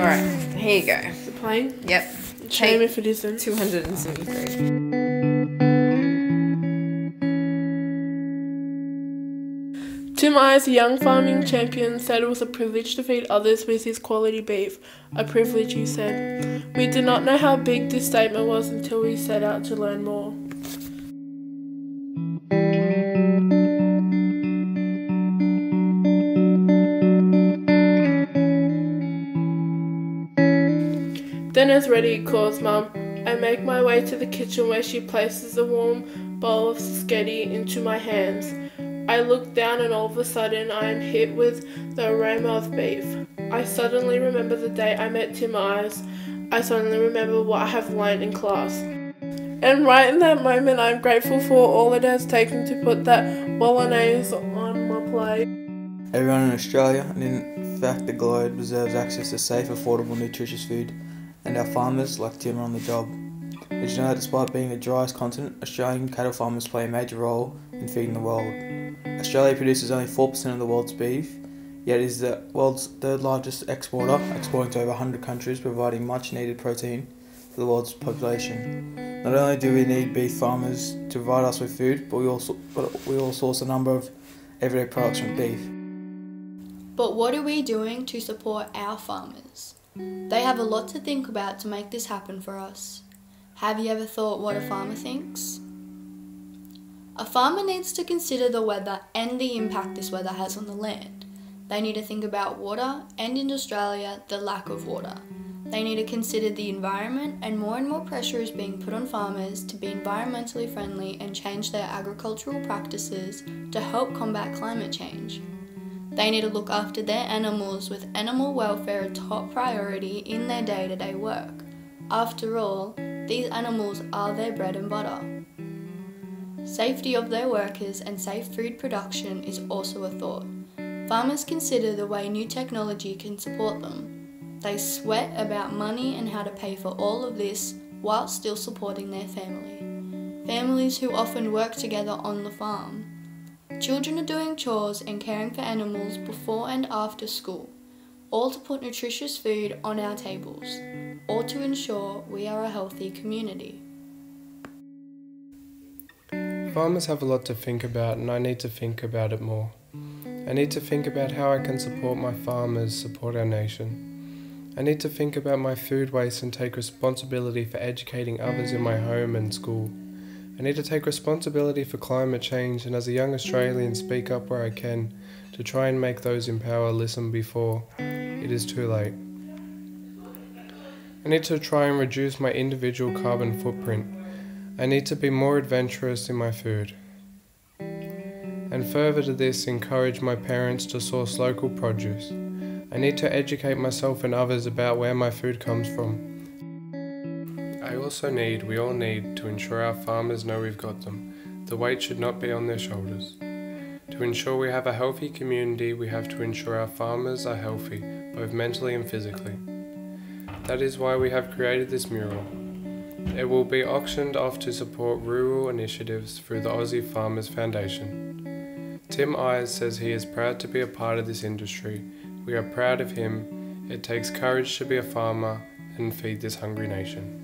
Alright, here you go. Is it playing? Yep. Shame if it isn't. 273. Tim Eyes, a young farming champion, said it was a privilege to feed others with his quality beef. A privilege, he said. We did not know how big this statement was until we set out to learn more. Then, as Reddy calls Mum, I make my way to the kitchen where she places a warm bowl of spaghetti into my hands. I look down and all of a sudden I am hit with the aroma of beef. I suddenly remember the day I met Tim Eyes. I suddenly remember what I have learned in class. And right in that moment, I'm grateful for all it has taken to put that bolognese on my plate. Everyone in Australia, and in fact the globe, deserves access to safe, affordable, nutritious food, and our farmers, like Tim, are on the job. Did you know that despite being the driest continent, Australian cattle farmers play a major role in feeding the world? Australia produces only 4% of the world's beef, yet is the world's third largest exporter, exporting to over 100 countries, providing much needed protein for the world's population. Not only do we need beef farmers to provide us with food, but we also but we also source a number of everyday products from beef. But what are we doing to support our farmers? They have a lot to think about to make this happen for us. Have you ever thought what a farmer thinks? A farmer needs to consider the weather and the impact this weather has on the land. They need to think about water and in Australia, the lack of water. They need to consider the environment and more and more pressure is being put on farmers to be environmentally friendly and change their agricultural practices to help combat climate change. They need to look after their animals with animal welfare a top priority in their day to day work. After all, these animals are their bread and butter. Safety of their workers and safe food production is also a thought. Farmers consider the way new technology can support them. They sweat about money and how to pay for all of this while still supporting their family. Families who often work together on the farm. Children are doing chores and caring for animals before and after school, all to put nutritious food on our tables, all to ensure we are a healthy community. Farmers have a lot to think about, and I need to think about it more. I need to think about how I can support my farmers, support our nation. I need to think about my food waste and take responsibility for educating others in my home and school. I need to take responsibility for climate change and, as a young Australian, speak up where I can to try and make those in power listen before it is too late. I need to try and reduce my individual carbon footprint. I need to be more adventurous in my food. And further to this, encourage my parents to source local produce. I need to educate myself and others about where my food comes from. I also need, we all need, to ensure our farmers know we've got them. The weight should not be on their shoulders. To ensure we have a healthy community, we have to ensure our farmers are healthy, both mentally and physically. That is why we have created this mural. It will be auctioned off to support rural initiatives through the Aussie Farmers Foundation. Tim Eyes says he is proud to be a part of this industry. We are proud of him. It takes courage to be a farmer and feed this hungry nation.